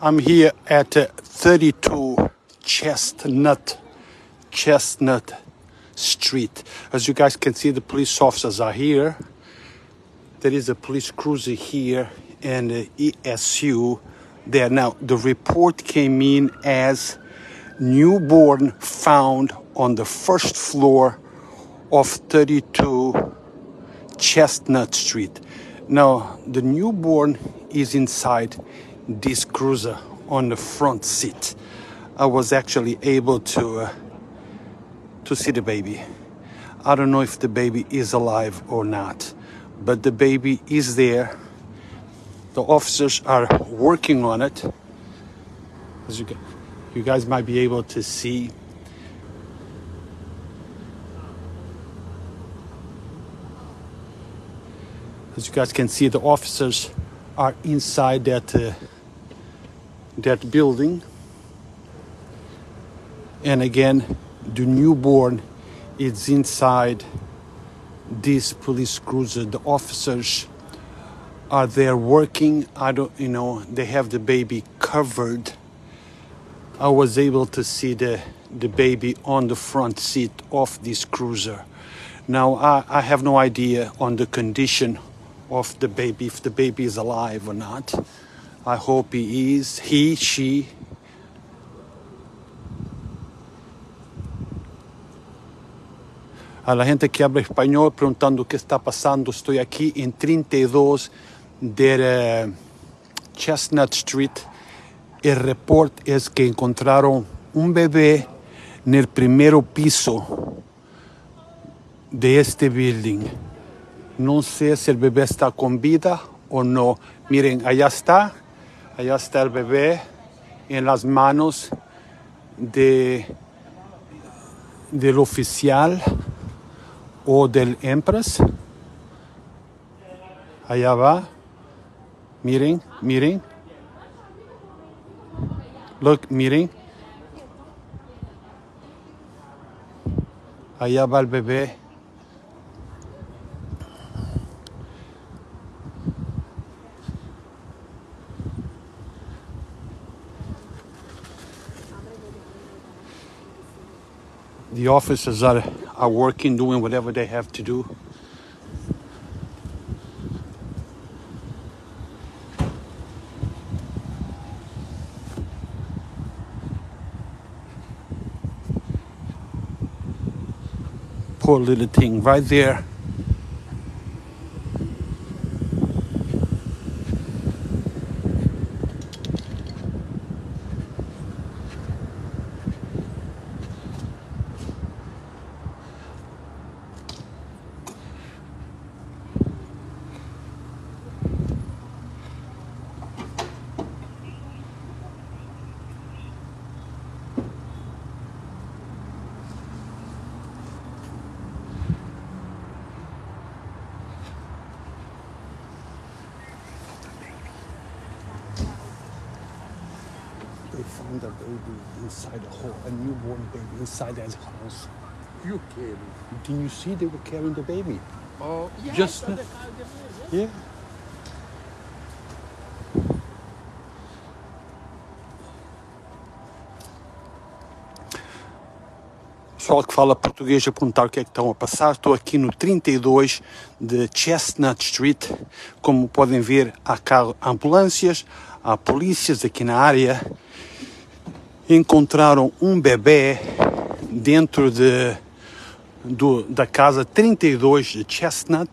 I'm here at uh, 32 Chestnut, Chestnut Street. As you guys can see, the police officers are here. There is a police cruiser here and ESU there. Now, the report came in as newborn found on the first floor of 32 Chestnut Street. Now, the newborn is inside this cruiser on the front seat. I was actually able to uh, to see the baby. I don't know if the baby is alive or not, but the baby is there. The officers are working on it. As you, you guys might be able to see. As you guys can see, the officers are inside that uh, that building. And again, the newborn is inside this police cruiser. The officers are there working. I don't, you know, they have the baby covered. I was able to see the, the baby on the front seat of this cruiser. Now, I, I have no idea on the condition of the baby, if the baby is alive or not. I hope he is, he, she. A la gente que habla español preguntando qué está pasando, estoy aquí en 32 de Chestnut Street. El report es que encontraron un bebé en el primer piso de este building. No sé si el bebé está con vida o no. Miren, allá está. Allá está el bebé en las manos de, del oficial o del empress. Allá va. Miren, miren. Look, miren. Allá va el bebé. The officers are, are working, doing whatever they have to do. Poor little thing right there. Found a baby inside a hole, a newborn baby inside that house. You kidding? Didn't you see they were carrying the baby? Oh, yeah. Just so now. the- the- Yeah. Pessoal que fala português a perguntar o que é que estão a passar. Estou aqui no 32 de Chestnut Street. Como podem ver, há carro, ambulâncias, há polícias aqui na área. Encontraram um bebê dentro de, do- da casa 32 de Chestnut.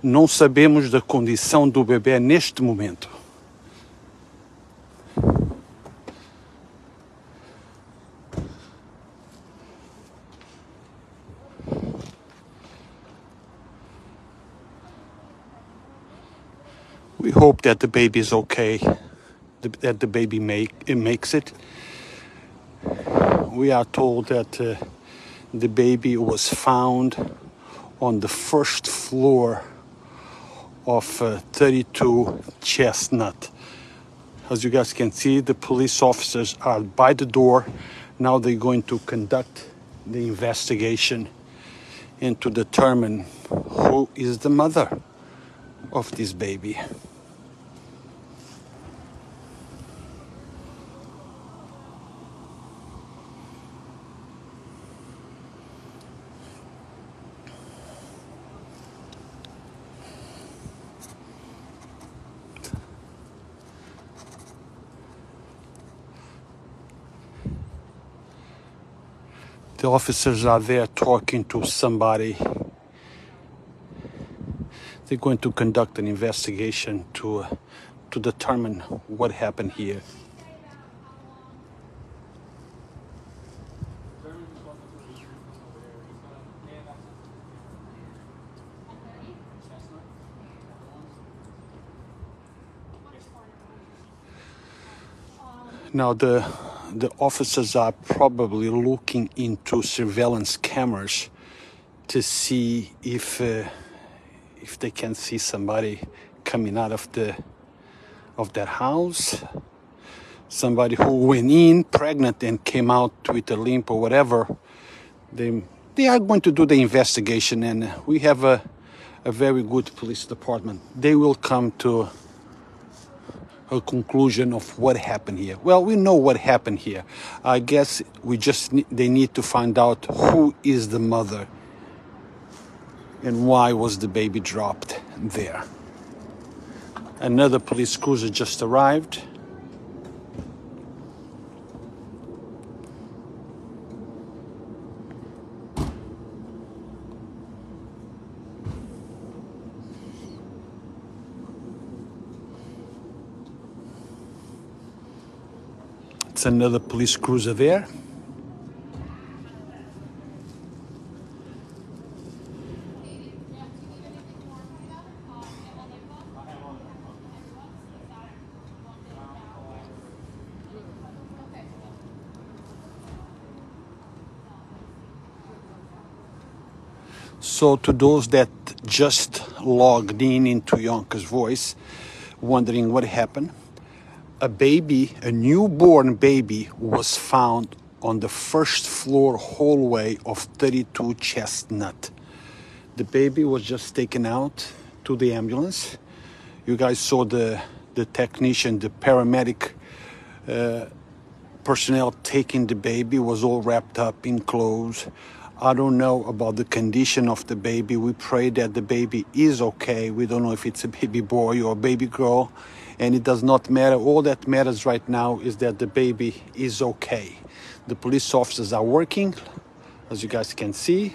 Não sabemos da condição do bebê neste momento. Hope that the baby is okay, that the baby make, it makes it. We are told that uh, the baby was found on the first floor of uh, 32 Chestnut. As you guys can see, the police officers are by the door. Now they're going to conduct the investigation and to determine who is the mother of this baby. The officers are there talking to somebody. They're going to conduct an investigation to uh, to determine what happened here. Now the the officers are probably looking into surveillance cameras to see if uh, if they can see somebody coming out of the of that house. Somebody who went in pregnant and came out with a limp or whatever. They they are going to do the investigation and we have a a very good police department. They will come to a conclusion of what happened here. Well, we know what happened here. I guess we just ne- they need to find out who is the mother and why was the baby dropped there. Another police cruiser just arrived. It's another police cruiser there. So, to those that just logged in into Yonkers Voice, wondering what happened, a baby, a newborn baby, was found on the first floor hallway of 32 Chestnut. The baby was just taken out to the ambulance. You guys saw the, the technician, the paramedic uh, personnel taking the baby, was all wrapped up in clothes. I don't know about the condition of the baby. We pray that the baby is okay. We don't know if it's a baby boy or a baby girl, and it does not matter. All that matters right now is that the baby is okay. The police officers are working, as you guys can see.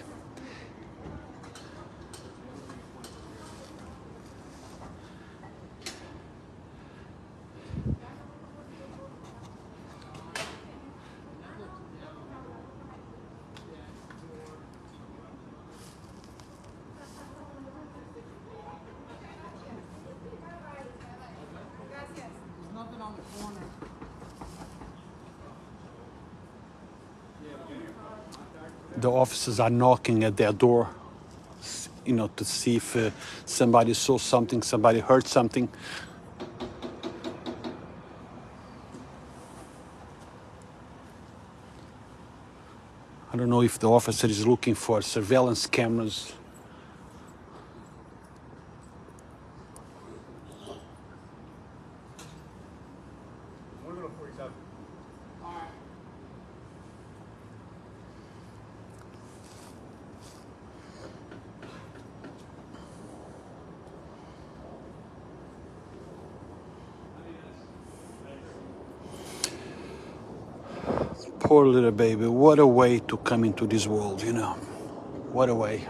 On the corner. the officers are knocking at their door, you know, to see if uh, somebody saw something, somebody heard something. I don't know if the officer is looking for surveillance cameras. Poor little baby. What a way to come into this world, you know. What a way.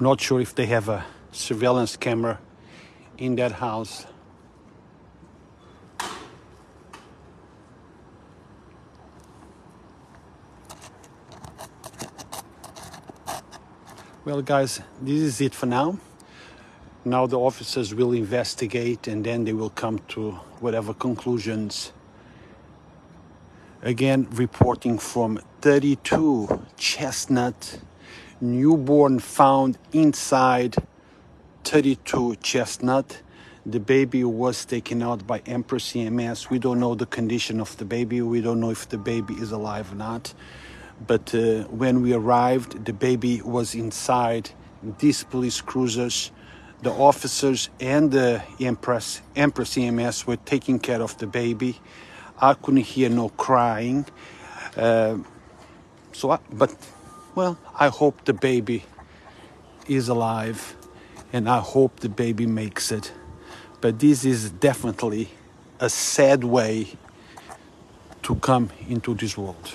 Not sure if they have a surveillance camera in that house. Well, guys, this is it for now. Now the officers will investigate and then they will come to whatever conclusions. Again, reporting from 32 Chestnut, newborn found inside 32 Chestnut. The baby was taken out by Empress EMS. We don't know the condition of the baby. We don't know if the baby is alive or not. But uh, when we arrived, the baby was inside these police cruisers, the officers and the Empress, Empress EMS were taking care of the baby. I couldn't hear no crying. Uh, so, I, but, well, I hope the baby is alive and I hope the baby makes it. But this is definitely a sad way to come into this world.